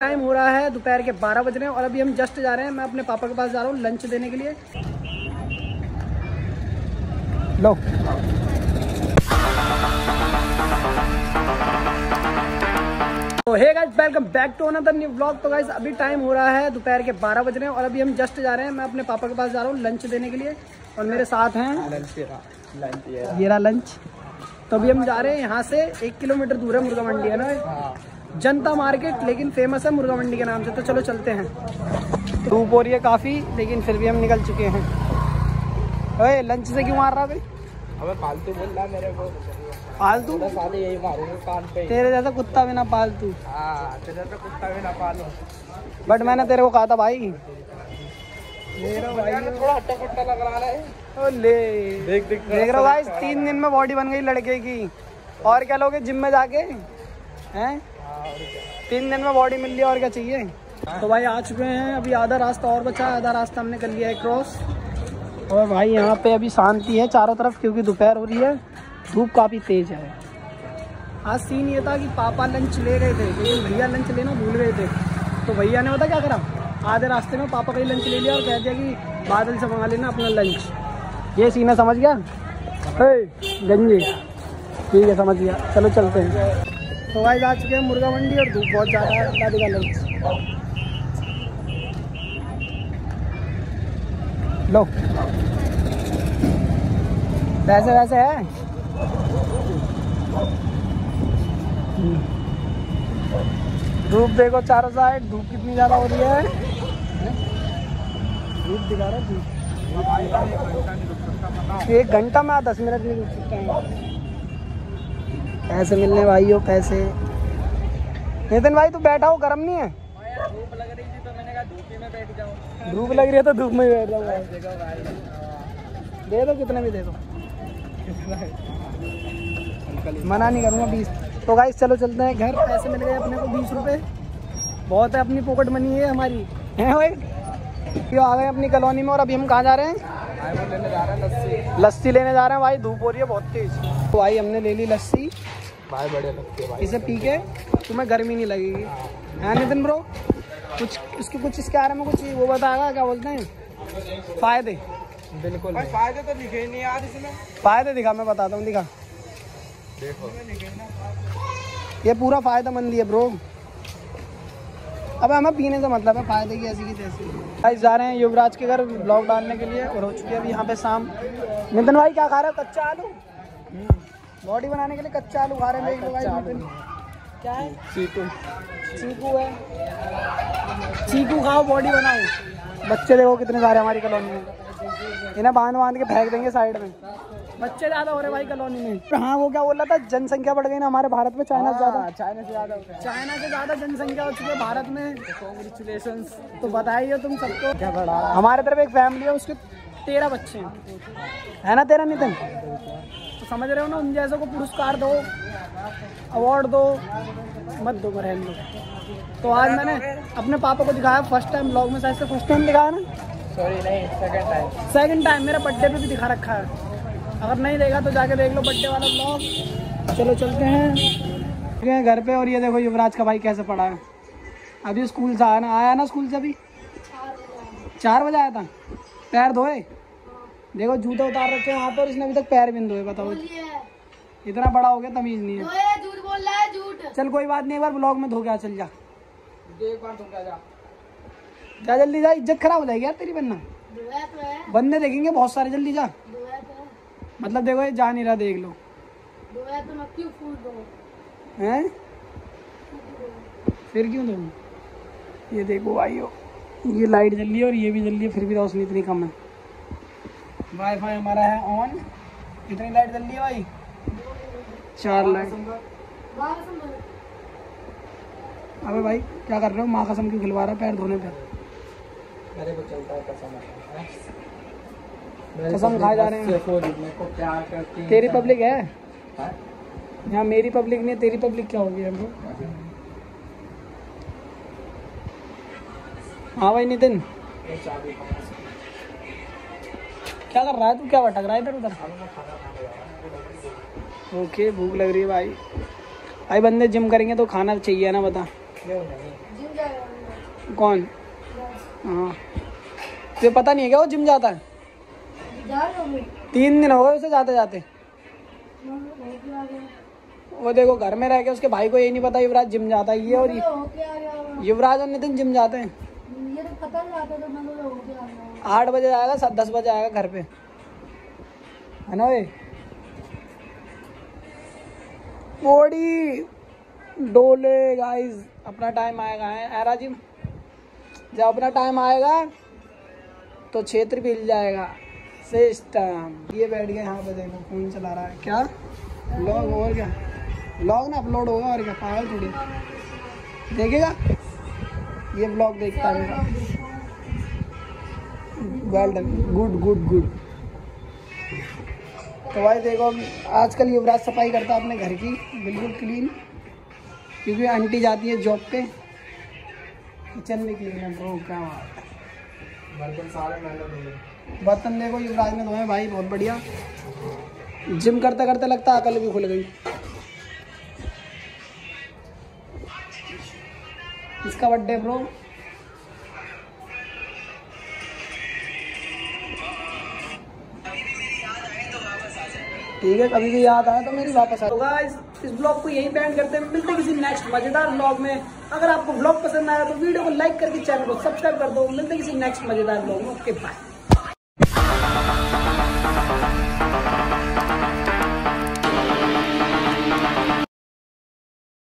Time हो रहा है दोपहर के 12 बज रहे हैं और अभी हम जस्ट जा रहे हैं। मैं अपने पापा के पास जा रहा हूँ लंच देने के लिए। लो। तो hey guys welcome back to another new vlog तो गाइस अभी टाइम हो रहा है दोपहर के 12 बज रहे हैं और अभी हम जस्ट जा रहे हैं। मैं अपने पापा के पास जा रहा हूँ लंच देने के लिए और मेरे साथ हैं ये रहा लंच तो अभी हम जा रहे हैं यहाँ से एक किलोमीटर दूर है मुर्गा मंडी है ना? जनता मार्केट लेकिन फ़ेमस है मुर्गा मंडी के नाम से तो चलो चलते हैं। धूप हो रही है काफ़ी लेकिन फिर भी हम निकल चुके हैं। अरे लंच से क्यों मार रहा भाई? अबे फालतू बोल रहा मेरे को। पालतू? यही कान पे। तेरे जैसा कुत्ता भी ना पालतू। हाँ तेरे तो कुत्ता भी ना पालो। बट मैंने तेरे को कहा था भाई। मेरा भाई। थोड़ा हट्टा कट्टा लग रहा है। ओ ले देख देख देख रहे तीन दिन में बॉडी बन गई लड़के की। और क्या लोगे जिम में जाके? हैं? तीन दिन में बॉडी मिल लिया और क्या चाहिए? तो भाई आ चुके हैं, अभी आधा रास्ता और बचा है, आधा रास्ता हमने कर लिया है क्रॉस और भाई यहाँ पे अभी शांति है चारों तरफ़, क्योंकि दोपहर हो रही है, धूप काफ़ी तेज है। आज सीन ये था कि पापा लंच ले गए थे लेकिन भैया लंच लेना भूल गए थे। तो भैया ने पता क्या करा? आधे रास्ते में पापा का ही लंच ले लिया और कह दिया कि बादल से मंगा लेना अपना लंच ये सीन है, समझ गया? गंजी। ठीक है, समझ गया। चलो चलते हैं। तो भाई आ चुके हैं, मुर्गा मंडी और धूप बहुत ज़्यादा है दादी का लंच लो। वैसे वैसे है? धूप देखो चारों साइड, धूप कितनी ज़्यादा हो रही है। धूप दिखा रहा है, धूप। एक घंटा में दस मिनट नहीं रुक सकता है। पैसे मिलने भाई हो पैसे। नितिन भाई तू बैठा हो गर्म नहीं है? धूप लग रही थी तो मैंने कहा धूप में बैठ जाऊँ धूप लग रही है तो धूप में बैठ जाऊँगा। दे दो कितने भी दे दो। मना नहीं करूँगा बीस। तो गाइस चलो चलते हैं घर। पैसे मिल गए अपने को बीस रुपए। बहुत है अपनी पॉकेट मनी है हमारी। है भाई? क्यों आ गए अपनी कॉलोनी में और अभी हम कहाँ जा रहे हैं? लेने जा रहा है लस्सी। लस्सी लेने जा रहे हैं भाई धूप हो रही है बहुत तेज। तो भाई हमने ले ली लस्सी। भाई बड़े लगते हैं भाई। इसे पी के तुम्हें गर्मी नहीं लगेगी। है। नितिन ब्रो कुछ इसके कुछ इसके बारे में कुछ वो बताएगा क्या बोलते हैं? फ़ायदे। बिल्कुल फ़ायदे तो दिखे नहीं यार इसमें। फ़ायदे दिखा मैं बताता हूँ दिखा। देखो। ये पूरा फ़ायदेमंद ही है ब्रो अब हमें पीने से मतलब है फ़ायदे की ऐसी की तैसी। गाइस जा रहे हैं युवराज के घर ब्लॉग डालने के लिए और हो चुकी है अभी यहाँ पे शाम। नितिन भाई क्या खा रहे हो? कच्चा आलू? बॉडी बनाने के लिए कच्चा आलू खा रहे हैं नितिन क्या है? चीकू। चीकू है। चीकू खाओ बॉडी बनाओ। बच्चे देखो कितने सारे हमारी कॉलोनी में। इन्हें बाँध बाँध के फेंक देंगे साइड में। बच्चे ज़्यादा हो रहे भाई कॉलोनी में। हाँ वो क्या बोल रहा था? जनसंख्या बढ़ गई ना हमारे भारत में चाइना से ज़्यादा। चाइना से ज़्यादा है चाइना से ज़्यादा जनसंख्या हो चुकी है भारत में। कॉन्ग्रेचुलेशन तो बताइए तुम सबको। क्या बड़ा हमारे तरफ़ एक फैमिली है उसके तेरह बच्चे हैं। है ना तेरह नितिन? तो समझ रहे हो ना उन जैसों को पुरस्कार दो अवार्ड दो मत दो रहने दो। तो आज मैंने अपने पापा को दिखाया फ़र्स्ट टाइम ब्लॉग में शायद से फ़र्स्ट टाइम दिखाया ना? सॉरी नहीं सेकंड टाइम सेकंड टाइम मेरे बर्थडे पे भी दिखा रखा है। अगर नहीं देखा तो जाके देख लो बर्थडे वाला ब्लॉग चलो चलते हैं। गए घर पे और ये देखो युवराज का भाई कैसे पढ़ा है। अभी स्कूल से आया ना आया ना स्कूल से अभी? चार बजे आया था? पैर धोए? देखो जूते उतार रखे हैं वहाँ पर इसने अभी तक पैर नहीं धोए बताओ। इतना बड़ा हो गया तमीज नहीं है। झूठ बोल रहा है झूठ। चल कोई बात नहीं एक बार ब्लॉग में धो के चल जा। एक बार क्या जा। जा जल्दी जा इज़्ज़त खराब हो जाएगी यार तेरी बनना तो बंदे देखेंगे बहुत सारे जल्दी जा। तो मतलब देखो ये जा नहीं रहा देख लो। तो मैं क्यों फूल दो? हैं? फिर क्यों तुम ये देखो भाइयों ये लाइट जल रही है और ये भी जल रही है फिर भी रोशनी इतनी कम है। वाईफाई हमारा है ऑन कितनी लाइट जल रही है भाई? चार लाइट अबे भाई क्या कर रहे हो? माँ कसम क्यों खिलवा रहा है पैर धोने पे। मेरे को चलता है कसम। कसम खाए जा रहे हैं। है तेरी पब्लिक है? हाँ? यहाँ मेरी पब्लिक नहीं है तेरी पब्लिक क्या होगी हमको हाँ भाई नितिन। चाबी कहाँ से? क्या कर रहा है तू क्या भटक रहा है इधर उधर? ओके भूख लग रही है भाई। भाई बंदे जिम करेंगे तो खाना चाहिए ना बता। कौन? हाँ। तुझे पता नहीं है क्या वो जिम जाता है? तीन दिन हो गए उसे जाते जाते। वो देखो घर में रह के उसके भाई को ये नहीं पता युवराज जिम जाता है ये और युवराज और नितिन जिम जाते हैं। आठ बजे आएगा, सात, दस बजे आएगा घर पे। है ना भाई? बॉडी डोले गाइस अपना टाइम आएगा, है? एरा जी, जब अपना टाइम आएगा तो क्षेत्र भी हिल जाएगा। सिस्टम ये बैठ गए यहाँ पे देखो फ़ोन चला रहा है। क्या? लॉग और क्या? लॉग ना अपलोड होगा और क्या? पागल थोड़ी। देखेगा? ये ब्लॉग देखता है मेरा। Well done good good good तो भाई देखो आजकल युवराज सफ़ाई करता है अपने घर की बिल्कुल क्लीन क्योंकि आंटी जाती है जॉब पे। किचन में क्लीन है। ब्रो क्या बात बर्तन देखो युवराज ने धोए भाई बहुत बढ़िया। जिम करते करते लगता है अकल भी खुल गई। इसका बर्थडे ब्रो ठीक है, कभी भी याद आए तो मेरी वापस आ होगा इस ब्लॉग को यही बैंड करते हैं। मिलते किसी नेक्स्ट मज़ेदार ब्लॉग में। अगर आपको ब्लॉग पसंद आया तो वीडियो को लाइक करके चैनल को सब्सक्राइब कर दो। मिलते किसी नेक्स्ट मज़ेदार ब्लॉग में। Okay bye